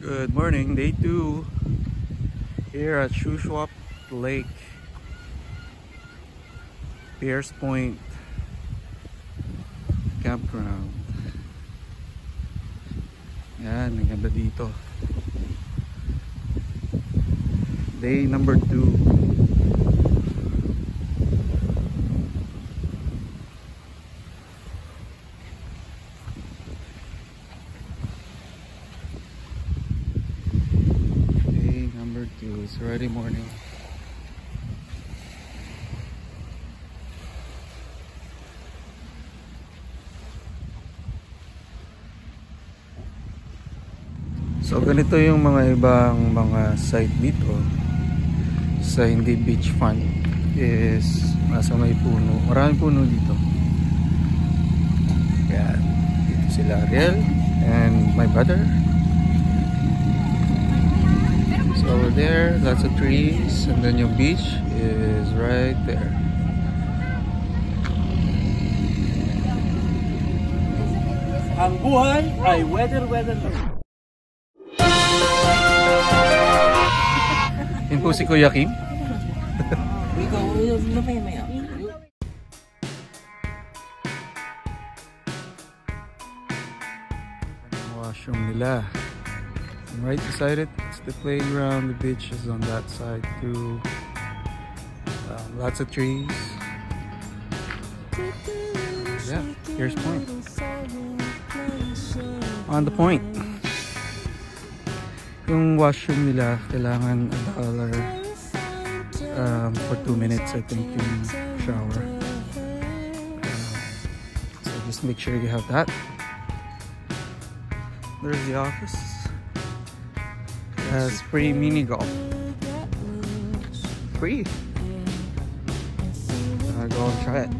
Good morning, day two here at Shuswap Lake, Pierre's Point Campground. Yan, ang ganda dito. Day number two. It's already morning. So ganito yung mga ibang mga site dito sa hindi beach front is nasa may puno. Maraming puno dito. Yan. Dito sila Ariel and my brother. Over there, lots of trees and then yung beach is right there. Ang buhay ay weather-weather lang. Yun po si Kuya Kim. Ikaw, mamaya-maya. washroom nila. And right beside it, it's the playground. The beach is on that side too. Um, lots of trees. Yeah, here's point. On the point. Yung washroom nila, kailangan a dollar um, for two minutes, I think, yung shower. Um, so just make sure you have that. There's the office. It has free mini golf. Free. I'll go and try it.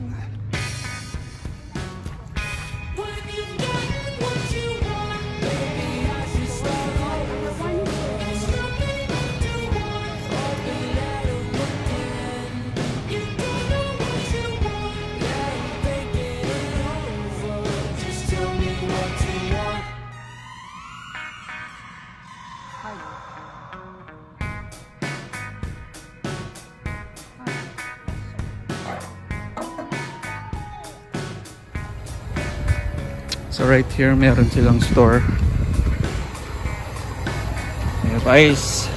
So right here, meron silang store. May ice,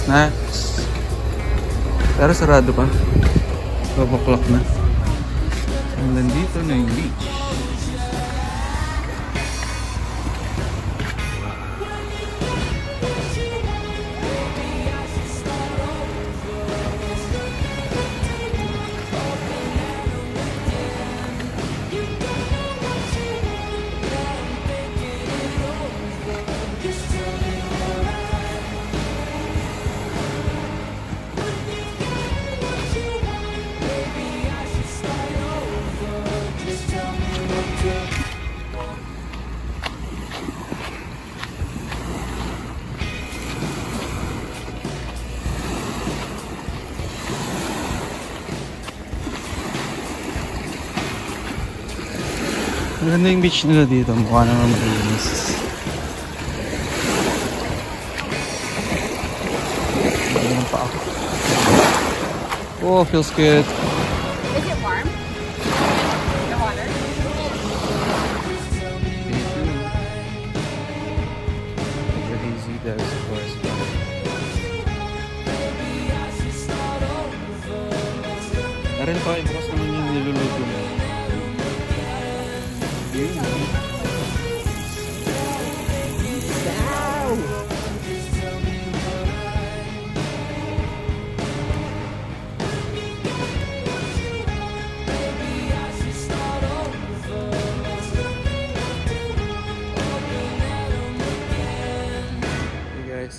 snacks. Pero sarado pa. 12 o'clock na. And then dito na yung beach. Maganda yung beach nila dito. Mukha naman malinis. Ganyan pa ako. Oh, feels good. Is it warm? The water? Hazy there, of course. Meron pa, ibukas eh, naman yung niluluto mo. Guys,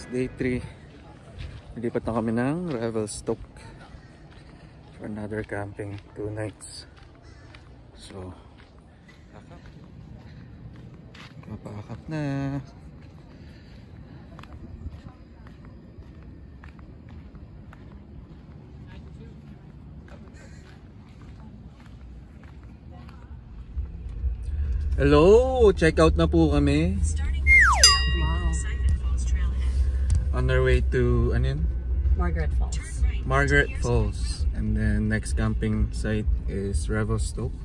day 3. Nilipat na kami ng Revelstoke for another camping, two nights. So, akap. Papaakap na. Hello! Check out na po kami. Starting now, leaving site on our way to ano yun? Margaret Falls. Margaret Falls. And then next camping site is Revelstoke.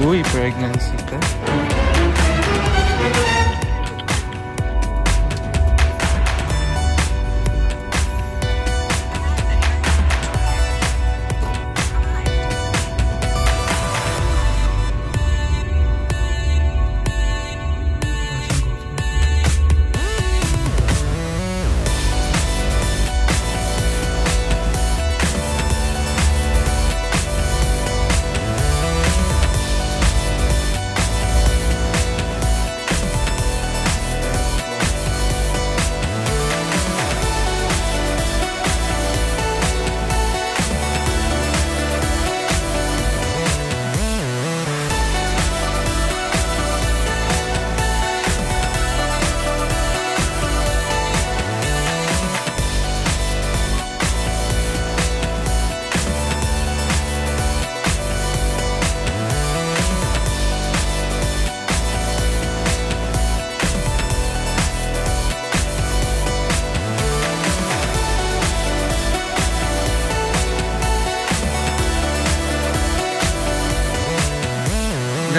Uy, pregnancy ka.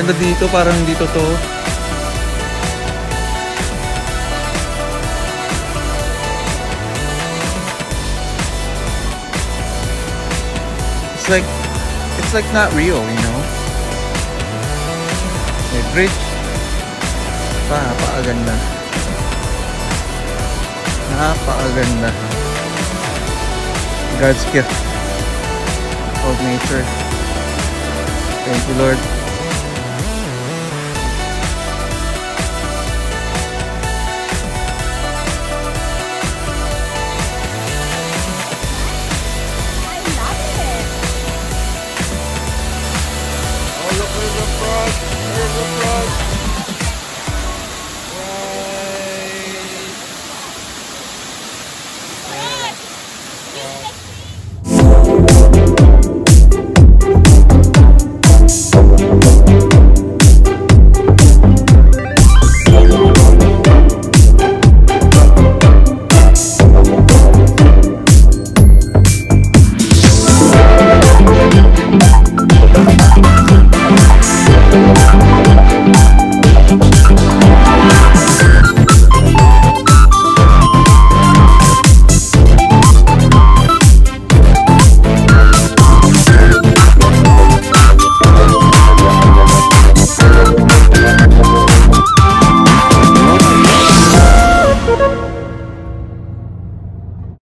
Ganda dito, parang hindi totoo. It's like, it's like not real, you know? May bridge. Pa, napakaganda. Napakaganda. God's gift of nature. Thank you, Lord.